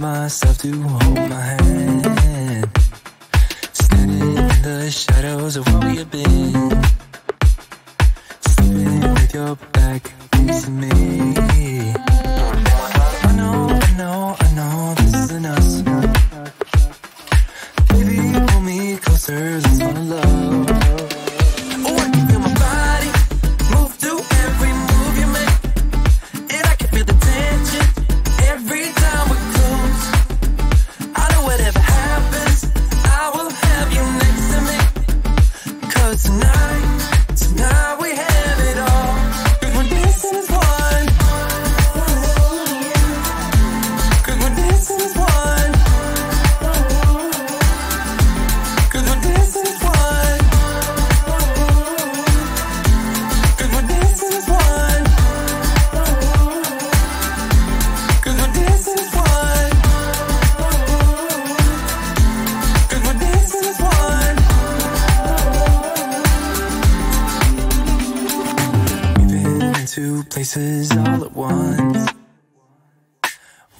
myself to hold my hand. Standing in the shadows of where we have been. Sleeping with your back to me. places all at once.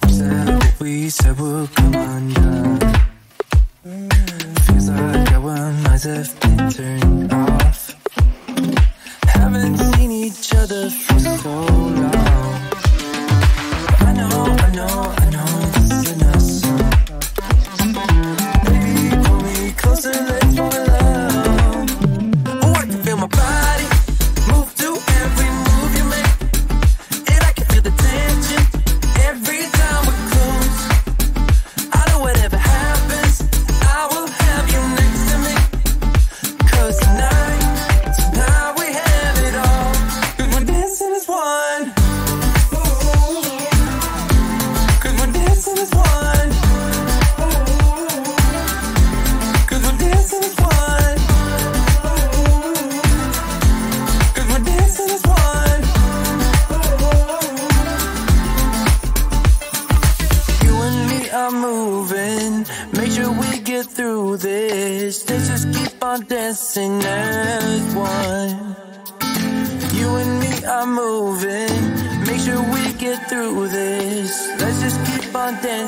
Was that what we said would come undone? Feels like our minds have been turned off. Haven't seen each other for so long. I know, I know, I know.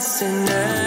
dancing now.